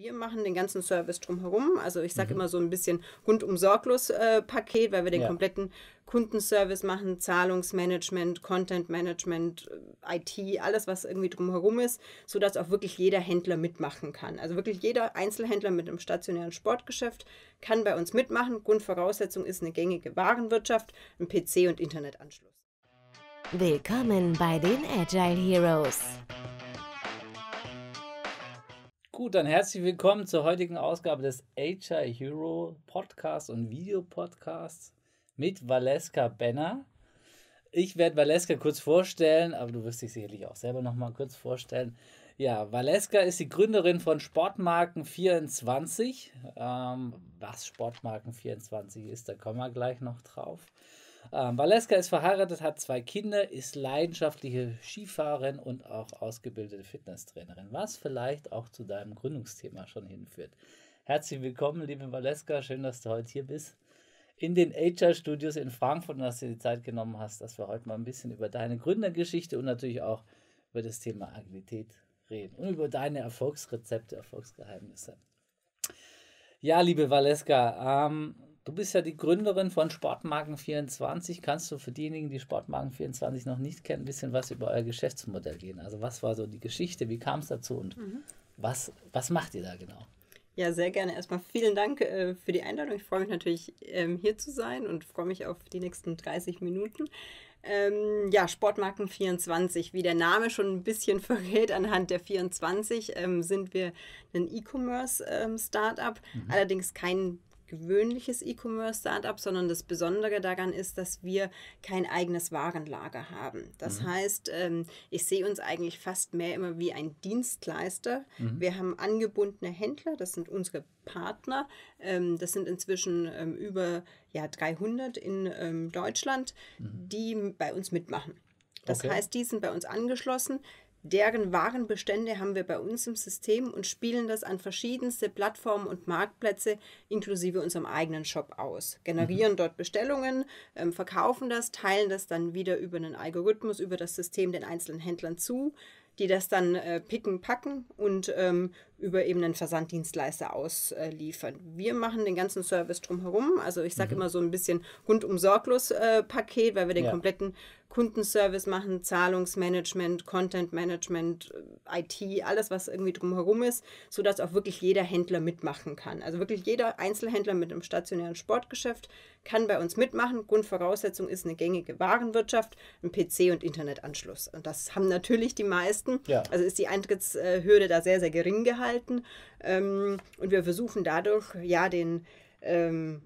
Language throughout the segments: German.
Wir machen den ganzen Service drumherum. Also ich sage mhm. immer so ein bisschen rundum sorglos äh, Paket, weil wir den ja. kompletten Kundenservice machen, Zahlungsmanagement, Contentmanagement, äh, IT, alles was irgendwie drumherum ist, sodass auch wirklich jeder Händler mitmachen kann. Also wirklich jeder Einzelhändler mit einem stationären Sportgeschäft kann bei uns mitmachen. Grundvoraussetzung ist eine gängige Warenwirtschaft, ein PC und Internetanschluss. Willkommen bei den Agile Heroes. Gut, dann herzlich willkommen zur heutigen Ausgabe des HR Hero Podcast und Video Podcasts mit Valeska Benner. Ich werde Valeska kurz vorstellen, aber du wirst dich sicherlich auch selber noch mal kurz vorstellen. Ja, Valeska ist die Gründerin von Sportmarken 24. Ähm, was Sportmarken 24 ist, da kommen wir gleich noch drauf. Ähm, Valeska ist verheiratet, hat zwei Kinder, ist leidenschaftliche Skifahrerin und auch ausgebildete Fitnesstrainerin, was vielleicht auch zu deinem Gründungsthema schon hinführt. Herzlich willkommen, liebe Valeska, schön, dass du heute hier bist. In den HR Studios in Frankfurt und dass du dir die Zeit genommen hast, dass wir heute mal ein bisschen über deine Gründergeschichte und natürlich auch über das Thema Agilität reden und über deine Erfolgsrezepte, Erfolgsgeheimnisse. Ja, liebe Valeska, ähm, Du bist ja die Gründerin von Sportmarken24. Kannst du für diejenigen, die Sportmarken24 noch nicht kennen, ein bisschen was über euer Geschäftsmodell gehen? Also was war so die Geschichte, wie kam es dazu und mhm. was, was macht ihr da genau? Ja, sehr gerne. Erstmal vielen Dank äh, für die Einladung. Ich freue mich natürlich, ähm, hier zu sein und freue mich auf die nächsten 30 Minuten. Ähm, ja, Sportmarken 24, wie der Name schon ein bisschen verrät, anhand der 24 ähm, sind wir ein E-Commerce-Startup, ähm, mhm. allerdings kein gewöhnliches E-Commerce-Startup, sondern das Besondere daran ist, dass wir kein eigenes Warenlager haben. Das mhm. heißt, ähm, ich sehe uns eigentlich fast mehr immer wie ein Dienstleister. Mhm. Wir haben angebundene Händler, das sind unsere Partner. Ähm, das sind inzwischen ähm, über ja, 300 in Deutschland, mhm. die bei uns mitmachen. Das okay. heißt, die sind bei uns angeschlossen deren Warenbestände haben wir bei uns im System und spielen das an verschiedenste Plattformen und Marktplätze inklusive unserem eigenen Shop aus. Generieren mhm. dort Bestellungen, ähm, verkaufen das, teilen das dann wieder über einen Algorithmus, über das System den einzelnen Händlern zu, die das dann äh, picken, packen und ähm, über eben einen Versanddienstleister ausliefern. Wir machen den ganzen Service drumherum. Also ich sage mhm. immer so ein bisschen rundum sorglos äh, Paket, weil wir den ja. kompletten Kundenservice machen, Zahlungsmanagement, Contentmanagement, äh, IT, alles, was irgendwie drumherum ist, sodass auch wirklich jeder Händler mitmachen kann. Also wirklich jeder Einzelhändler mit einem stationären Sportgeschäft kann bei uns mitmachen. Grundvoraussetzung ist eine gängige Warenwirtschaft, ein PC und Internetanschluss. Und das haben natürlich die meisten. Ja. Also ist die Eintrittshürde da sehr, sehr gering gehalten. Ähm, und wir versuchen dadurch, ja, den ähm,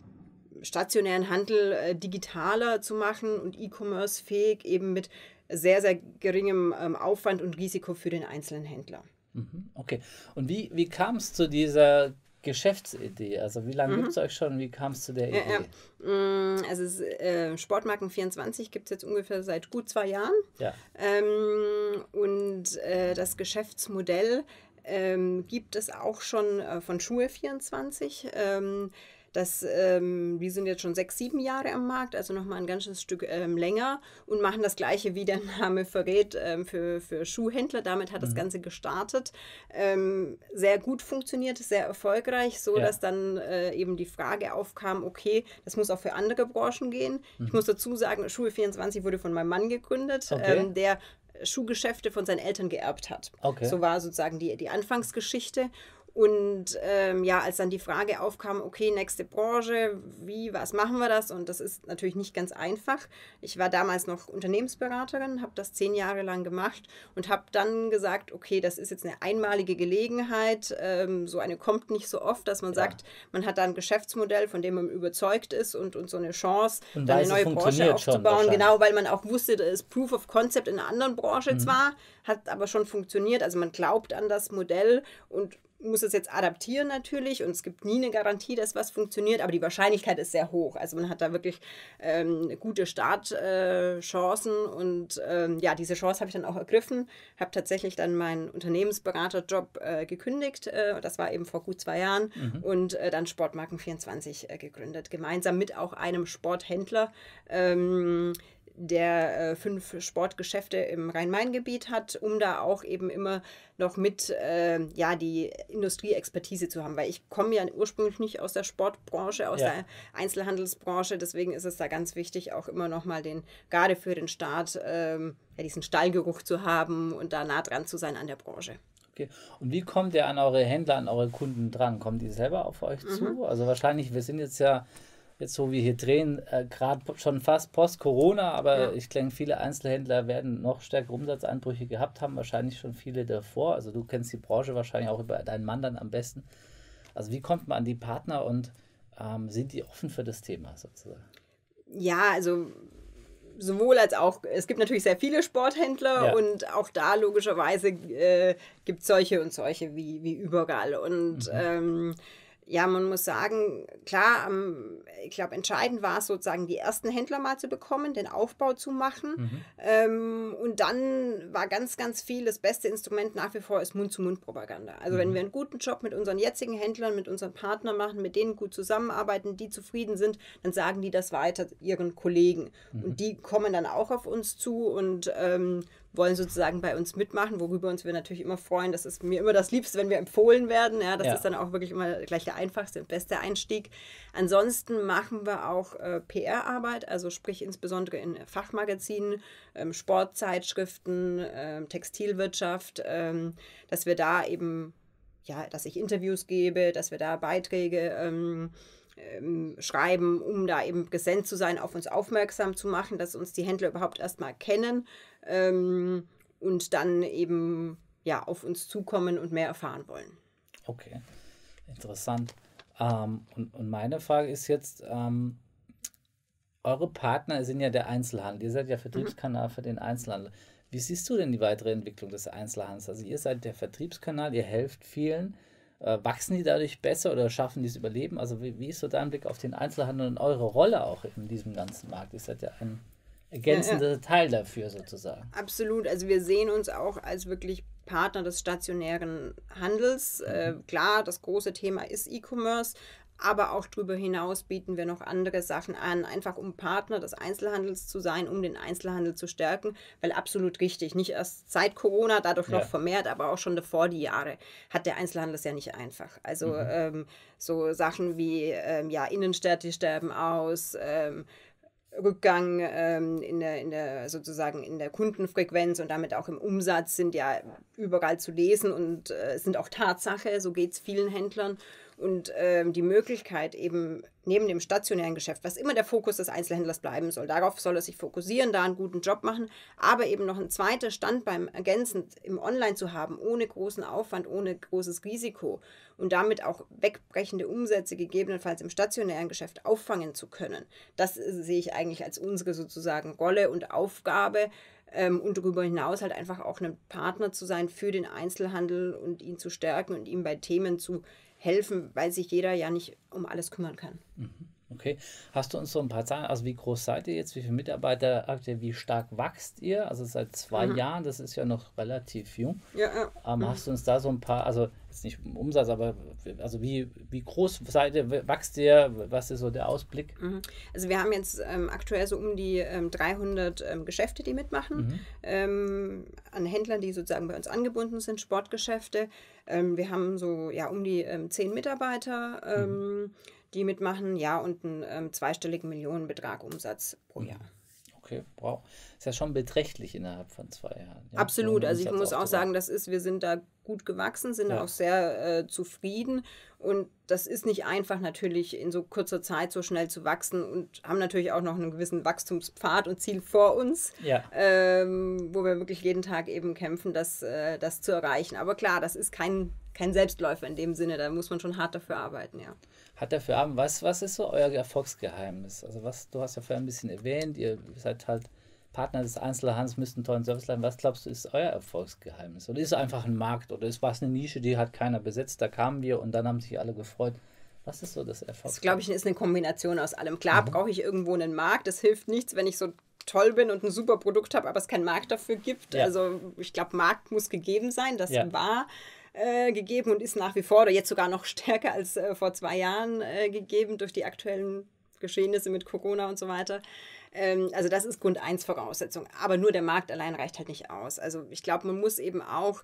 stationären Handel äh, digitaler zu machen und E-Commerce fähig, eben mit sehr, sehr geringem ähm, Aufwand und Risiko für den einzelnen Händler. Mhm, okay. Und wie, wie kam es zu dieser Geschäftsidee? Also wie lange mhm. gibt es euch schon? Wie kam es zu der Idee? Ja, ja. Mm, also es, äh, Sportmarken 24 gibt es jetzt ungefähr seit gut zwei Jahren. Ja. Ähm, und äh, das Geschäftsmodell ähm, gibt es auch schon äh, von Schuhe 24. Ähm, das, ähm, die sind jetzt schon sechs, sieben Jahre am Markt, also nochmal ein ganzes Stück ähm, länger und machen das gleiche, wie der Name verrät, ähm, für, für Schuhhändler. Damit hat mhm. das Ganze gestartet. Ähm, sehr gut funktioniert, sehr erfolgreich, so ja. dass dann äh, eben die Frage aufkam, okay, das muss auch für andere Branchen gehen. Mhm. Ich muss dazu sagen, Schuhe 24 wurde von meinem Mann gegründet, okay. Ähm, der Schuhgeschäfte von seinen Eltern geerbt hat. Okay. So war sozusagen die, die Anfangsgeschichte. Und ähm, ja, als dann die Frage aufkam, okay, nächste Branche, wie, was machen wir das? Und das ist natürlich nicht ganz einfach. Ich war damals noch Unternehmensberaterin, habe das zehn Jahre lang gemacht und habe dann gesagt, okay, das ist jetzt eine einmalige Gelegenheit. Ähm, so eine kommt nicht so oft, dass man ja. sagt, man hat da ein Geschäftsmodell, von dem man überzeugt ist und, und so eine Chance, und eine neue Branche aufzubauen. Genau, weil man auch wusste, da ist Proof of Concept in einer anderen Branche mhm. zwar, hat aber schon funktioniert. Also man glaubt an das Modell und muss es jetzt adaptieren natürlich und es gibt nie eine Garantie, dass was funktioniert, aber die Wahrscheinlichkeit ist sehr hoch. Also man hat da wirklich ähm, gute Startchancen äh, und ähm, ja, diese Chance habe ich dann auch ergriffen, habe tatsächlich dann meinen Unternehmensberaterjob äh, gekündigt, äh, das war eben vor gut zwei Jahren mhm. und äh, dann Sportmarken 24 äh, gegründet, gemeinsam mit auch einem Sporthändler. Ähm, der äh, fünf Sportgeschäfte im Rhein-Main-Gebiet hat, um da auch eben immer noch mit äh, ja, die Industrieexpertise zu haben. Weil ich komme ja ursprünglich nicht aus der Sportbranche, aus ja. der Einzelhandelsbranche. Deswegen ist es da ganz wichtig, auch immer noch mal den, gerade für den Staat, ähm, ja, diesen Stallgeruch zu haben und da nah dran zu sein an der Branche. Okay. Und wie kommt ihr an eure Händler, an eure Kunden dran? Kommen die selber auf euch mhm. zu? Also wahrscheinlich, wir sind jetzt ja jetzt so wie hier drehen, äh, gerade schon fast post-Corona, aber ja. ich denke, viele Einzelhändler werden noch stärkere Umsatzeinbrüche gehabt haben, wahrscheinlich schon viele davor. Also du kennst die Branche wahrscheinlich auch über deinen Mann dann am besten. Also wie kommt man an die Partner und ähm, sind die offen für das Thema sozusagen? Ja, also sowohl als auch, es gibt natürlich sehr viele Sporthändler ja. und auch da logischerweise äh, gibt es solche und solche wie, wie überall. Und mhm. ähm, ja, man muss sagen, klar, ich glaube, entscheidend war es sozusagen, die ersten Händler mal zu bekommen, den Aufbau zu machen. Mhm. Ähm, und dann war ganz, ganz viel, das beste Instrument nach wie vor ist Mund-zu-Mund-Propaganda. Also mhm. wenn wir einen guten Job mit unseren jetzigen Händlern, mit unseren Partnern machen, mit denen gut zusammenarbeiten, die zufrieden sind, dann sagen die das weiter ihren Kollegen. Mhm. Und die kommen dann auch auf uns zu und ähm, wollen sozusagen bei uns mitmachen, worüber uns wir natürlich immer freuen. Das ist mir immer das Liebste, wenn wir empfohlen werden. Ja, das ja. ist dann auch wirklich immer gleich der einfachste und beste Einstieg. Ansonsten machen wir auch äh, PR-Arbeit, also sprich insbesondere in Fachmagazinen, ähm, Sportzeitschriften, äh, Textilwirtschaft, ähm, dass wir da eben, ja, dass ich Interviews gebe, dass wir da Beiträge ähm, ähm, schreiben, um da eben gesendet zu sein, auf uns aufmerksam zu machen, dass uns die Händler überhaupt erstmal kennen ähm, und dann eben ja, auf uns zukommen und mehr erfahren wollen. Okay, interessant. Ähm, und, und meine Frage ist jetzt, ähm, eure Partner sind ja der Einzelhandel, ihr seid ja Vertriebskanal mhm. für den Einzelhandel. Wie siehst du denn die weitere Entwicklung des Einzelhandels? Also ihr seid der Vertriebskanal, ihr helft vielen. Äh, wachsen die dadurch besser oder schaffen die es Überleben? Also wie, wie, ist so dein Blick auf den Einzelhandel und eure Rolle auch in diesem ganzen Markt? Ihr seid ja ein ergänzender ja, ja. Teil dafür sozusagen. Absolut. Also wir sehen uns auch als wirklich Partner des stationären Handels. Mhm. Äh, klar, das große Thema ist E-Commerce, aber auch darüber hinaus bieten wir noch andere Sachen an, einfach um Partner des Einzelhandels zu sein, um den Einzelhandel zu stärken, weil absolut richtig, nicht erst seit Corona, dadurch ja. noch vermehrt, aber auch schon davor die Jahre, hat der Einzelhandel es ja nicht einfach. Also mhm. ähm, so Sachen wie ähm, ja, Innenstädte sterben aus, ähm, Rückgang ähm, in, der, in der sozusagen in der Kundenfrequenz und damit auch im Umsatz sind ja überall zu lesen und äh, sind auch Tatsache, so geht es vielen Händlern. Und ähm, die Möglichkeit eben neben dem stationären Geschäft, was immer der Fokus des Einzelhändlers bleiben soll, darauf soll er sich fokussieren, da einen guten Job machen, aber eben noch ein zweiter Standbein ergänzend im Online zu haben, ohne großen Aufwand, ohne großes Risiko und damit auch wegbrechende Umsätze gegebenenfalls im stationären Geschäft auffangen zu können. Das sehe ich eigentlich als unsere sozusagen Rolle und Aufgabe, ähm, und darüber hinaus halt einfach auch ein Partner zu sein für den Einzelhandel und ihn zu stärken und ihm bei Themen zu helfen, weil sich jeder ja nicht um alles kümmern kann. Mhm. Okay. Hast du uns so ein paar Zahlen, also wie groß seid ihr jetzt, wie viele Mitarbeiter habt ihr, wie stark wächst ihr? Also seit zwei mhm. Jahren, das ist ja noch relativ jung. Ja, ja. Ähm, mhm. Hast du uns da so ein paar, also jetzt nicht im Umsatz, aber also wie, wie groß seid ihr, wächst ihr, was ist so der Ausblick? Mhm. Also wir haben jetzt ähm, aktuell so um die ähm, 300 ähm, Geschäfte, die mitmachen, mhm. ähm, an Händlern, die sozusagen bei uns angebunden sind, Sportgeschäfte. Ähm, wir haben so ja um die ähm, 10 Mitarbeiter. Mhm die mitmachen, ja, und einen ähm, zweistelligen Millionenbetrag Umsatz pro Jahr. Okay, wow. Ist ja schon beträchtlich innerhalb von zwei Jahren. Ja, Absolut. Also ich muss auch sagen, das ist, wir sind da gut gewachsen, sind ja. auch sehr äh, zufrieden. Und das ist nicht einfach natürlich in so kurzer Zeit so schnell zu wachsen und haben natürlich auch noch einen gewissen Wachstumspfad und Ziel vor uns, ja. ähm, wo wir wirklich jeden Tag eben kämpfen, das, äh, das zu erreichen. Aber klar, das ist kein, kein Selbstläufer in dem Sinne, da muss man schon hart dafür arbeiten, ja hat dafür Abend, was, was ist so euer Erfolgsgeheimnis? Also was, du hast ja vorher ein bisschen erwähnt, ihr seid halt Partner des Einzelhandels, müsst einen tollen Service leisten. Was glaubst du, ist euer Erfolgsgeheimnis? Oder ist es einfach ein Markt? Oder ist was eine Nische, die hat keiner besetzt? Da kamen wir und dann haben sich alle gefreut. Was ist so das Erfolgsgeheimnis? Das glaube ich, ist eine Kombination aus allem. Klar mhm. brauche ich irgendwo einen Markt. Es hilft nichts, wenn ich so toll bin und ein super Produkt habe, aber es keinen Markt dafür gibt. Ja. Also ich glaube, Markt muss gegeben sein. Das ja. war äh, gegeben und ist nach wie vor oder jetzt sogar noch stärker als äh, vor zwei Jahren äh, gegeben durch die aktuellen Geschehnisse mit Corona und so weiter. Ähm, also das ist Grund 1 Voraussetzung. Aber nur der Markt allein reicht halt nicht aus. Also ich glaube, man muss eben auch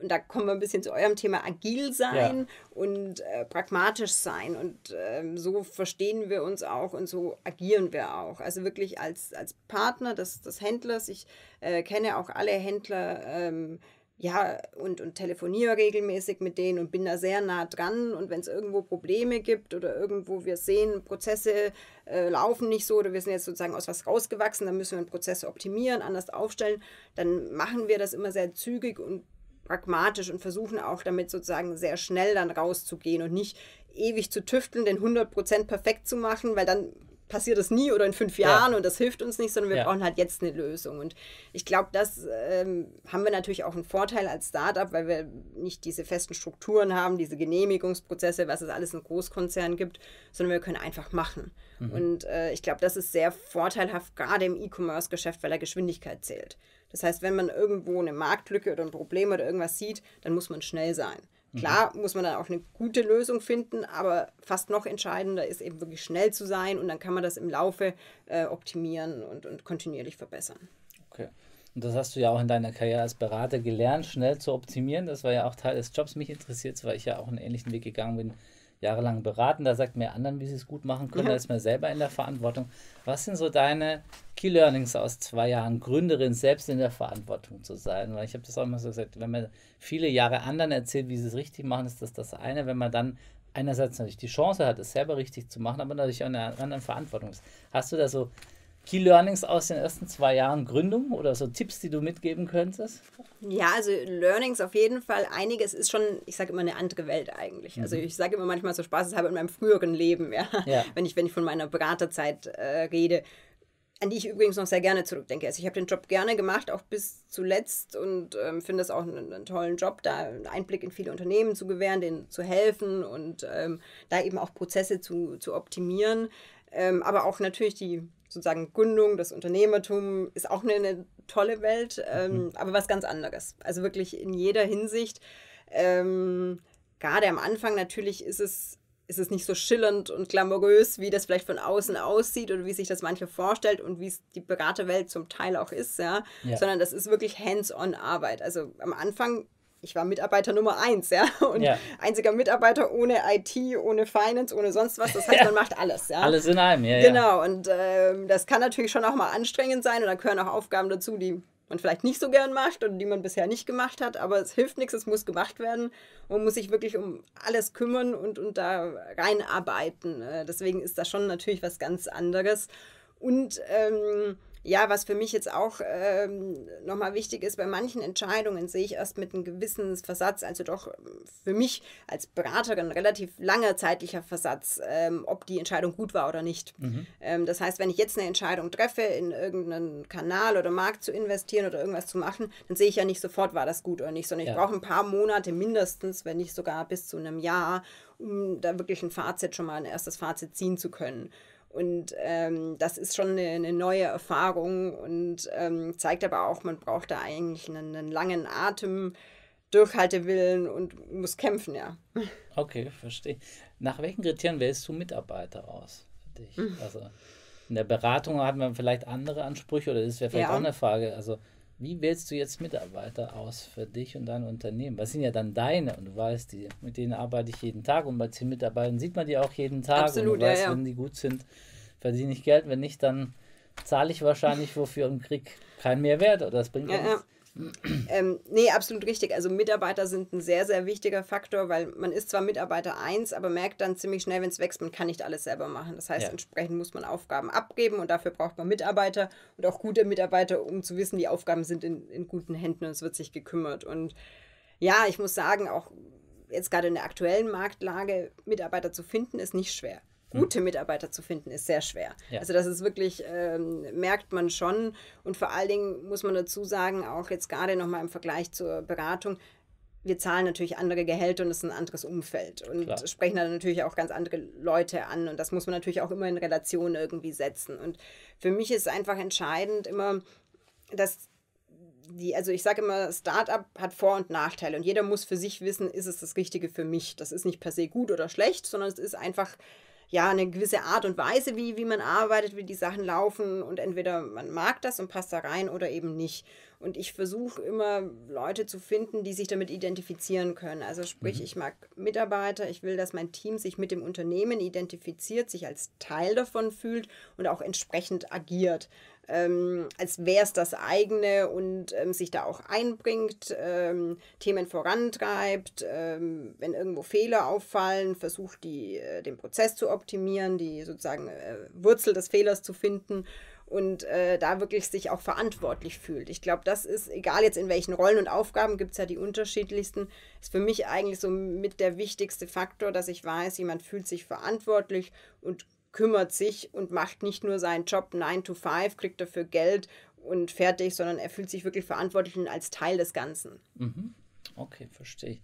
und da kommen wir ein bisschen zu eurem Thema, agil sein ja. und äh, pragmatisch sein. Und ähm, so verstehen wir uns auch und so agieren wir auch. Also wirklich als, als Partner des, des Händlers. Ich äh, kenne auch alle Händler. Ähm, ja, und, und telefoniere regelmäßig mit denen und bin da sehr nah dran. Und wenn es irgendwo Probleme gibt oder irgendwo wir sehen, Prozesse äh, laufen nicht so oder wir sind jetzt sozusagen aus was rausgewachsen, dann müssen wir einen Prozess optimieren, anders aufstellen, dann machen wir das immer sehr zügig und pragmatisch und versuchen auch damit sozusagen sehr schnell dann rauszugehen und nicht ewig zu tüfteln, den 100% perfekt zu machen, weil dann passiert das nie oder in fünf Jahren ja. und das hilft uns nicht, sondern wir ja. brauchen halt jetzt eine Lösung. Und ich glaube, das ähm, haben wir natürlich auch einen Vorteil als Startup, weil wir nicht diese festen Strukturen haben, diese Genehmigungsprozesse, was es alles in Großkonzernen gibt, sondern wir können einfach machen. Mhm. Und äh, ich glaube, das ist sehr vorteilhaft, gerade im E-Commerce-Geschäft, weil er Geschwindigkeit zählt. Das heißt, wenn man irgendwo eine Marktlücke oder ein Problem oder irgendwas sieht, dann muss man schnell sein. Mhm. Klar muss man dann auch eine gute Lösung finden, aber fast noch entscheidender ist eben wirklich schnell zu sein und dann kann man das im Laufe äh, optimieren und, und kontinuierlich verbessern. Okay. Und das hast du ja auch in deiner Karriere als Berater gelernt, schnell zu optimieren. Das war ja auch Teil des Jobs. Mich interessiert, weil ich ja auch einen ähnlichen Weg gegangen bin jahrelang beraten, da sagt mir anderen, wie sie es gut machen können, da ist man selber in der Verantwortung. Was sind so deine Key Learnings aus zwei Jahren Gründerin, selbst in der Verantwortung zu sein? Weil ich habe das auch immer so gesagt, wenn man viele Jahre anderen erzählt, wie sie es richtig machen, ist das das eine. Wenn man dann einerseits natürlich die Chance hat, es selber richtig zu machen, aber natürlich auch in einer anderen Verantwortung ist. Hast du da so Key Learnings aus den ersten zwei Jahren Gründung oder so Tipps, die du mitgeben könntest? Ja, also Learnings auf jeden Fall. Einiges ist schon, ich sage immer, eine andere Welt eigentlich. Also mhm. Also ich sage immer manchmal so spaßeshalber in meinem früheren Leben, ja, ja. Wenn, ich, wenn ich von meiner Beraterzeit äh, rede an die ich übrigens noch sehr gerne zurückdenke. Also ich habe den Job gerne gemacht, auch bis zuletzt und ähm, finde es auch einen, einen, tollen Job, da einen Einblick in viele Unternehmen zu gewähren, denen zu helfen und ähm, da eben auch Prozesse zu, zu optimieren. Ähm, aber auch natürlich die sozusagen Gründung, das Unternehmertum ist auch eine, eine tolle Welt, ähm, mhm. aber was ganz anderes. Also wirklich in jeder Hinsicht. Ähm, gerade am Anfang natürlich ist es, ist es nicht so schillernd und glamourös, wie das vielleicht von außen aussieht oder wie sich das manche vorstellt und wie es die Beraterwelt zum Teil auch ist, ja. ja. Sondern das ist wirklich hands-on Arbeit. Also am Anfang ich war Mitarbeiter Nummer eins, ja. Und ja. einziger Mitarbeiter ohne IT, ohne Finance, ohne sonst was. Das heißt, ja. man macht alles, ja. Alles in einem, ja. Genau. Und ähm, das kann natürlich schon auch mal anstrengend sein. Und da gehören auch Aufgaben dazu, die man vielleicht nicht so gern macht oder die man bisher nicht gemacht hat. Aber es hilft nichts, es muss gemacht werden. Man muss sich wirklich um alles kümmern und, und da reinarbeiten. Äh, deswegen ist das schon natürlich was ganz anderes. Und ähm, ja, was für mich jetzt auch ähm, nochmal wichtig ist, bei manchen Entscheidungen sehe ich erst mit einem gewissen Versatz, also doch für mich als Beraterin relativ langer zeitlicher Versatz, ähm, ob die Entscheidung gut war oder nicht. Mhm. Ähm, das heißt, wenn ich jetzt eine Entscheidung treffe, in irgendeinen Kanal oder Markt zu investieren oder irgendwas zu machen, dann sehe ich ja nicht sofort, war das gut oder nicht, sondern ja. ich brauche ein paar Monate mindestens, wenn nicht sogar bis zu einem Jahr, um da wirklich ein Fazit schon mal ein erstes Fazit ziehen zu können. Und ähm, das ist schon eine, eine neue Erfahrung und ähm, zeigt aber auch, man braucht da eigentlich einen, einen, langen Atem, Durchhaltewillen und muss kämpfen, ja. Okay, verstehe. Nach welchen Kriterien wählst du Mitarbeiter aus für dich? Hm. Also in der Beratung hat man vielleicht andere Ansprüche oder das wäre vielleicht ja. auch eine Frage. Also wie wählst du jetzt Mitarbeiter aus für dich und dein Unternehmen? Was sind ja dann deine und du weißt, die, mit denen arbeite ich jeden Tag und bei zehn Mitarbeitern sieht man die auch jeden Tag Absolut, und du ja, weißt, ja. wenn die gut sind, verdiene ich Geld, wenn nicht, dann zahle ich wahrscheinlich wofür und krieg keinen Mehrwert oder das bringt ja, nichts. Ähm, nee, absolut richtig. Also Mitarbeiter sind ein sehr, sehr wichtiger Faktor, weil man ist zwar Mitarbeiter 1, aber merkt dann ziemlich schnell, wenn es wächst, man kann nicht alles selber machen. Das heißt, ja. entsprechend muss man Aufgaben abgeben und dafür braucht man Mitarbeiter und auch gute Mitarbeiter, um zu wissen, die Aufgaben sind in, in guten Händen und es wird sich gekümmert. Und ja, ich muss sagen, auch jetzt gerade in der aktuellen Marktlage Mitarbeiter zu finden, ist nicht schwer. Gute Mitarbeiter zu finden, ist sehr schwer. Ja. Also das ist wirklich, ähm, merkt man schon. Und vor allen Dingen muss man dazu sagen, auch jetzt gerade nochmal im Vergleich zur Beratung, wir zahlen natürlich andere Gehälter und es ist ein anderes Umfeld und Klar. sprechen dann natürlich auch ganz andere Leute an und das muss man natürlich auch immer in Relation irgendwie setzen. Und für mich ist einfach entscheidend immer, dass die, also ich sage immer, Startup hat Vor- und Nachteile und jeder muss für sich wissen, ist es das Richtige für mich. Das ist nicht per se gut oder schlecht, sondern es ist einfach ja eine gewisse Art und Weise, wie, wie man arbeitet, wie die Sachen laufen und entweder man mag das und passt da rein oder eben nicht. Und ich versuche immer Leute zu finden, die sich damit identifizieren können. Also sprich, mhm. ich mag Mitarbeiter, ich will, dass mein Team sich mit dem Unternehmen identifiziert, sich als Teil davon fühlt und auch entsprechend agiert. Ähm, als wäre es das eigene und ähm, sich da auch einbringt, ähm, Themen vorantreibt, ähm, wenn irgendwo Fehler auffallen, versucht die, äh, den Prozess zu optimieren, die sozusagen äh, Wurzel des Fehlers zu finden und äh, da wirklich sich auch verantwortlich fühlt. Ich glaube, das ist, egal jetzt in welchen Rollen und Aufgaben, gibt es ja die unterschiedlichsten, ist für mich eigentlich so mit der wichtigste Faktor, dass ich weiß, jemand fühlt sich verantwortlich und kümmert sich und macht nicht nur seinen Job 9 to 5, kriegt dafür Geld und fertig, sondern er fühlt sich wirklich verantwortlich und als Teil des Ganzen. Mhm. Okay, verstehe ich.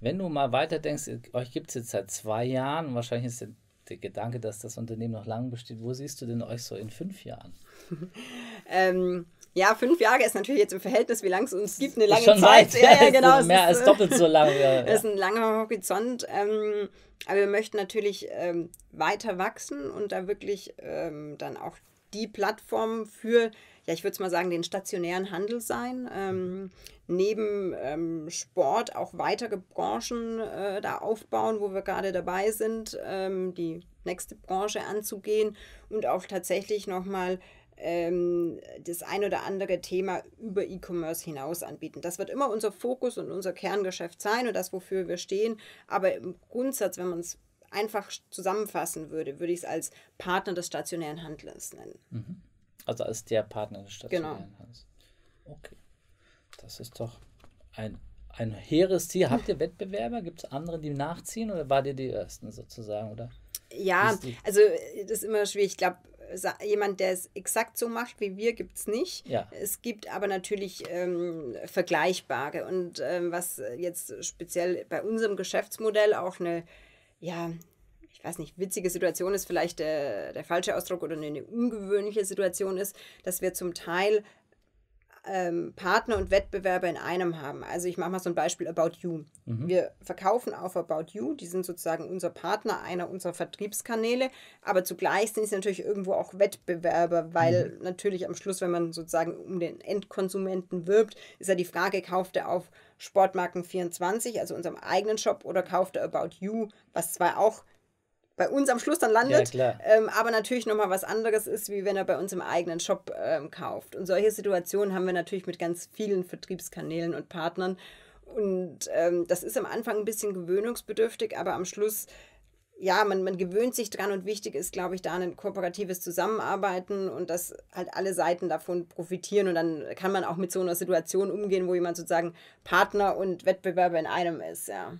Wenn du mal weiter denkst, euch gibt es jetzt seit zwei Jahren, wahrscheinlich ist der der Gedanke, dass das Unternehmen noch lange besteht, wo siehst du denn euch so in fünf Jahren? ähm, ja, fünf Jahre ist natürlich jetzt im Verhältnis, wie lange es uns gibt, eine lange schon Zeit. Weit. Ja, ja, genau. mehr als doppelt so lange. Ja, Das ist ein langer Horizont. Ähm, aber wir möchten natürlich ähm, weiter wachsen und da wirklich ähm, dann auch die Plattform für, ja, ich würde es mal sagen, den stationären Handel sein. Ähm, neben ähm, Sport auch weitere Branchen äh, da aufbauen, wo wir gerade dabei sind, ähm, die nächste Branche anzugehen und auch tatsächlich nochmal ähm, das ein oder andere Thema über E-Commerce hinaus anbieten. Das wird immer unser Fokus und unser Kerngeschäft sein und das, wofür wir stehen. Aber im Grundsatz, wenn man es einfach zusammenfassen würde, würde ich es als Partner des stationären Handels nennen. Mhm. Also als der Partner des stationären genau. Handels. Okay. Das ist doch ein, ein hehres Ziel. Habt ihr Wettbewerber? Gibt es andere, die nachziehen oder wart ihr die Ersten sozusagen? Oder? Ja, also das ist immer schwierig. Ich glaube, jemand, der es exakt so macht wie wir, gibt es nicht. Ja. Es gibt aber natürlich ähm, vergleichbare. Und ähm, was jetzt speziell bei unserem Geschäftsmodell auch eine, ja, weiß nicht, witzige Situation ist, vielleicht der, der falsche Ausdruck oder eine ungewöhnliche Situation ist, dass wir zum Teil ähm, Partner und Wettbewerber in einem haben. Also ich mache mal so ein Beispiel About You. Mhm. Wir verkaufen auf About You, die sind sozusagen unser Partner, einer unserer Vertriebskanäle, aber zugleich sind sie natürlich irgendwo auch Wettbewerber, weil mhm. natürlich am Schluss, wenn man sozusagen um den Endkonsumenten wirbt, ist ja die Frage, kauft er auf Sportmarken24, also unserem eigenen Shop, oder kauft er About You, was zwar auch bei uns am Schluss dann landet, ja, ähm, aber natürlich nochmal was anderes ist, wie wenn er bei uns im eigenen Shop ähm, kauft. Und solche Situationen haben wir natürlich mit ganz vielen Vertriebskanälen und Partnern. Und ähm, das ist am Anfang ein bisschen gewöhnungsbedürftig, aber am Schluss, ja, man, man gewöhnt sich dran und wichtig ist, glaube ich, da ein kooperatives Zusammenarbeiten und dass halt alle Seiten davon profitieren und dann kann man auch mit so einer Situation umgehen, wo jemand sozusagen Partner und Wettbewerber in einem ist, ja.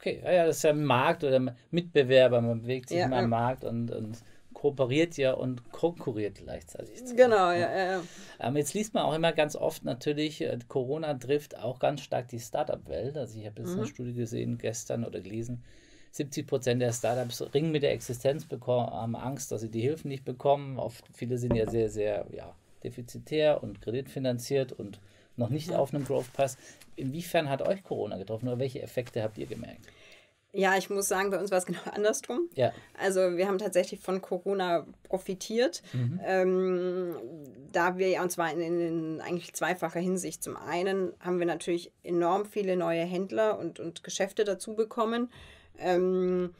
Okay, ja, ja, das ist ja ein Markt oder Mitbewerber, man bewegt sich ja, in einem ja. Markt und, und kooperiert ja und konkurriert gleichzeitig. Genau, ja, ja, ja. Ähm, jetzt liest man auch immer ganz oft natürlich, äh, Corona trifft auch ganz stark die Startup-Welt. Also ich habe jetzt mhm. eine Studie gesehen gestern oder gelesen, 70 Prozent der Startups ringen mit der Existenz, bekommen, haben Angst, dass sie die Hilfen nicht bekommen. Oft, viele sind ja sehr, sehr ja, defizitär und kreditfinanziert und noch nicht auf einem Growth Pass. Inwiefern hat euch Corona getroffen oder welche Effekte habt ihr gemerkt? Ja, ich muss sagen, bei uns war es genau andersrum. Ja. Also wir haben tatsächlich von Corona profitiert, mhm. ähm, da wir ja, und zwar in, in, eigentlich zweifacher Hinsicht. Zum einen haben wir natürlich enorm viele neue Händler und, und Geschäfte dazu bekommen. Ähm,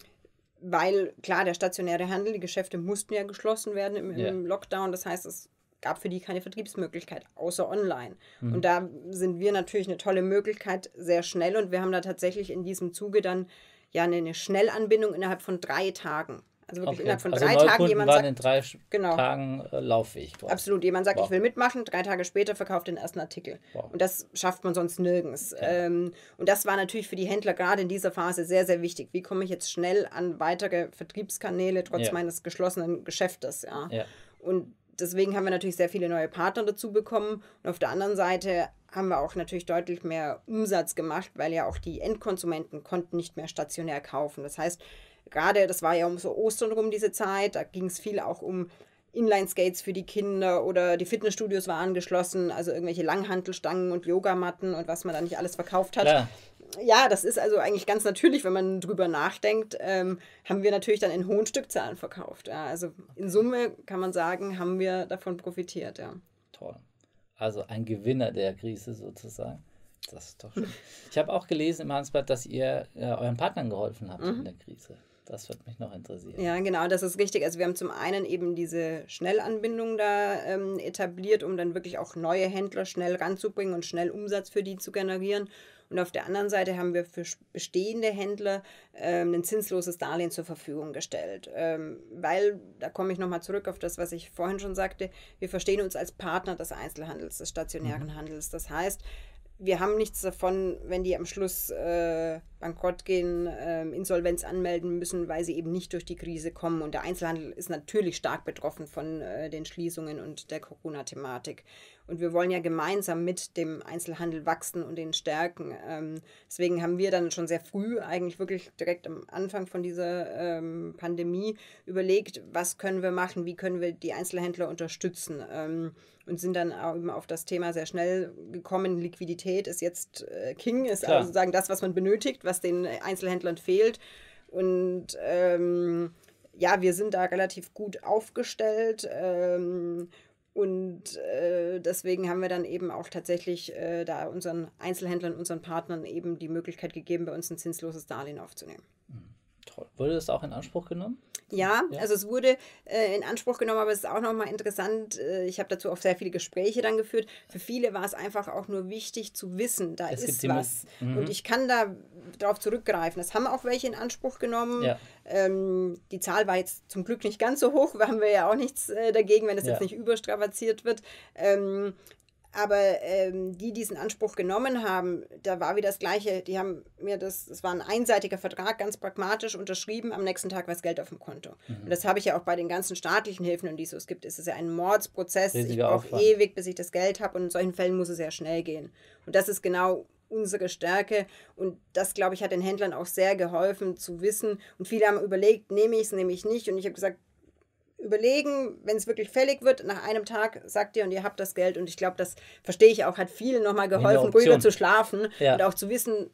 weil klar, der stationäre Handel, die Geschäfte mussten ja geschlossen werden im, im ja. Lockdown. Das heißt, es gab für die keine Vertriebsmöglichkeit, außer online. Mhm. Und da sind wir natürlich eine tolle Möglichkeit, sehr schnell. Und wir haben da tatsächlich in diesem Zuge dann ja eine Schnellanbindung innerhalb von drei Tagen. Also wirklich okay. innerhalb von also drei Tagen jemand waren sagt, in drei genau, Tagen äh, lauffähig. Quasi. Absolut. Jemand sagt, wow. ich will mitmachen, drei Tage später verkauft den ersten Artikel. Wow. Und das schafft man sonst nirgends. Ja. Ähm, und das war natürlich für die Händler gerade in dieser Phase sehr, sehr wichtig. Wie komme ich jetzt schnell an weitere Vertriebskanäle trotz ja. meines geschlossenen Geschäftes? Ja. ja. Und deswegen haben wir natürlich sehr viele neue Partner dazu bekommen. Und auf der anderen Seite haben wir auch natürlich deutlich mehr Umsatz gemacht, weil ja auch die Endkonsumenten konnten nicht mehr stationär kaufen. Das heißt, gerade das war ja um so Ostern rum diese Zeit, da ging es viel auch um Inline-Skates für die Kinder oder die Fitnessstudios waren geschlossen, also irgendwelche Langhantelstangen und Yogamatten und was man da nicht alles verkauft hat. Klar. Ja, das ist also eigentlich ganz natürlich, wenn man drüber nachdenkt, ähm, haben wir natürlich dann in hohen Stückzahlen verkauft. Ja. Also in Summe kann man sagen, haben wir davon profitiert, ja. Toll. Also ein Gewinner der Krise sozusagen. Das ist doch schön. Ich habe auch gelesen im Handelsblatt, dass ihr äh, euren Partnern geholfen habt mhm. in der Krise. Das wird mich noch interessieren. Ja, genau, das ist richtig. Also wir haben zum einen eben diese Schnellanbindung da ähm, etabliert, um dann wirklich auch neue Händler schnell ranzubringen und schnell Umsatz für die zu generieren. Und auf der anderen Seite haben wir für bestehende Händler ähm, ein zinsloses Darlehen zur Verfügung gestellt. Ähm, weil, da komme ich nochmal zurück auf das, was ich vorhin schon sagte, wir verstehen uns als Partner des Einzelhandels, des stationären mhm. Handels. Das heißt, wir haben nichts davon, wenn die am Schluss äh, bankrott gehen, äh, Insolvenz anmelden müssen, weil sie eben nicht durch die Krise kommen. Und der Einzelhandel ist natürlich stark betroffen von äh, den Schließungen und der Corona-Thematik. Und wir wollen ja gemeinsam mit dem Einzelhandel wachsen und den stärken. Ähm, deswegen haben wir dann schon sehr früh, eigentlich wirklich direkt am Anfang von dieser ähm, Pandemie, überlegt, was können wir machen, wie können wir die Einzelhändler unterstützen. Ähm, und sind dann auch eben auf das Thema sehr schnell gekommen. Liquidität ist jetzt äh, King, ist Klar. also sozusagen das, was man benötigt, was den Einzelhändlern fehlt. Und ähm, ja, wir sind da relativ gut aufgestellt. Ähm, und äh, deswegen haben wir dann eben auch tatsächlich äh, da unseren Einzelhändlern, unseren Partnern eben die Möglichkeit gegeben, bei uns ein zinsloses Darlehen aufzunehmen. Mhm. Toll. Wurde das auch in Anspruch genommen? Ja, ja, also es wurde äh, in Anspruch genommen, aber es ist auch nochmal interessant. Äh, ich habe dazu auch sehr viele Gespräche dann geführt. Für viele war es einfach auch nur wichtig zu wissen, da es ist was. Mhm. Und ich kann da darauf zurückgreifen. Das haben auch welche in Anspruch genommen. Ja. Ähm, die Zahl war jetzt zum Glück nicht ganz so hoch, da haben wir ja auch nichts äh, dagegen, wenn es ja. jetzt nicht überstrapaziert wird. Ähm, aber ähm, die, die diesen Anspruch genommen haben, da war wieder das Gleiche. Die haben mir das, es war ein einseitiger Vertrag, ganz pragmatisch unterschrieben. Am nächsten Tag war das Geld auf dem Konto. Mhm. Und das habe ich ja auch bei den ganzen staatlichen Hilfen und die es so gibt. Es ist ja ein Mordsprozess. Riesiger ich brauche ewig, bis ich das Geld habe. Und in solchen Fällen muss es ja schnell gehen. Und das ist genau unsere Stärke. Und das, glaube ich, hat den Händlern auch sehr geholfen zu wissen. Und viele haben überlegt, nehme ich es, nehme ich nicht. Und ich habe gesagt, überlegen, wenn es wirklich fällig wird, nach einem Tag sagt ihr und ihr habt das Geld. Und ich glaube, das verstehe ich auch, hat vielen nochmal geholfen, ruhiger zu schlafen ja. und auch zu wissen,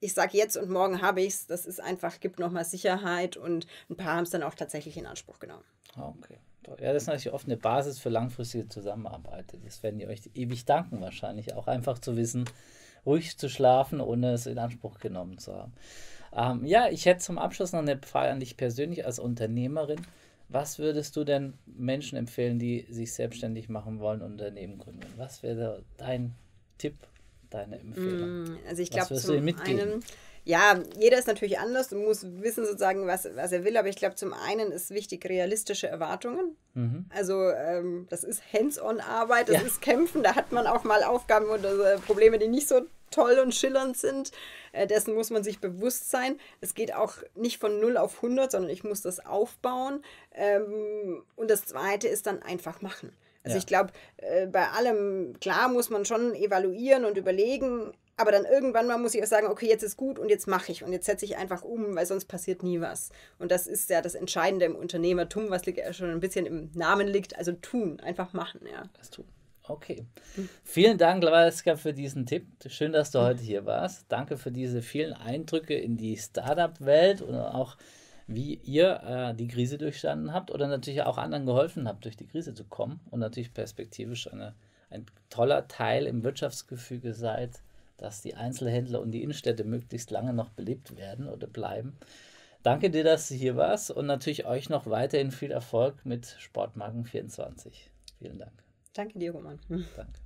ich sage jetzt und morgen habe ich es. Das ist einfach, gibt nochmal Sicherheit und ein paar haben es dann auch tatsächlich in Anspruch genommen. Ah, okay. Ja, das ist natürlich oft eine Basis für langfristige Zusammenarbeit. Das werden die euch ewig danken, wahrscheinlich. Auch einfach zu wissen, ruhig zu schlafen, ohne es in Anspruch genommen zu haben. Ähm, ja, ich hätte zum Abschluss noch eine Frage an dich persönlich als Unternehmerin. Was würdest du denn Menschen empfehlen, die sich selbstständig machen wollen und Unternehmen gründen? Was wäre dein Tipp, deine Empfehlung? Mm, also ich glaube, zum einen, ja, jeder ist natürlich anders und muss wissen sozusagen, was, was er will, aber ich glaube, zum einen ist wichtig realistische Erwartungen. Mhm. Also ähm, das ist Hands-on-Arbeit, das ja. ist Kämpfen, da hat man auch mal Aufgaben oder Probleme, die nicht so toll und schillernd sind. Äh, dessen muss man sich bewusst sein. Es geht auch nicht von 0 auf 100, sondern ich muss das aufbauen. Ähm, und das Zweite ist dann einfach machen. Also ja. ich glaube, äh, bei allem, klar muss man schon evaluieren und überlegen, aber dann irgendwann mal muss ich auch sagen, okay, jetzt ist gut und jetzt mache ich und jetzt setze ich einfach um, weil sonst passiert nie was. Und das ist ja das Entscheidende im Unternehmertum, was ja schon ein bisschen im Namen liegt, also tun, einfach machen, ja. Das tun. Okay. Vielen Dank, Lawalska, für diesen Tipp. Schön, dass du heute hier warst. Danke für diese vielen Eindrücke in die Startup-Welt und auch wie ihr äh, die Krise durchstanden habt oder natürlich auch anderen geholfen habt, durch die Krise zu kommen und natürlich perspektivisch eine, ein toller Teil im Wirtschaftsgefüge seid, dass die Einzelhändler und die Innenstädte möglichst lange noch belebt werden oder bleiben. Danke dir, dass du hier warst und natürlich euch noch weiterhin viel Erfolg mit Sportmarken 24. Vielen Dank. Danke dir, Roman. Danke.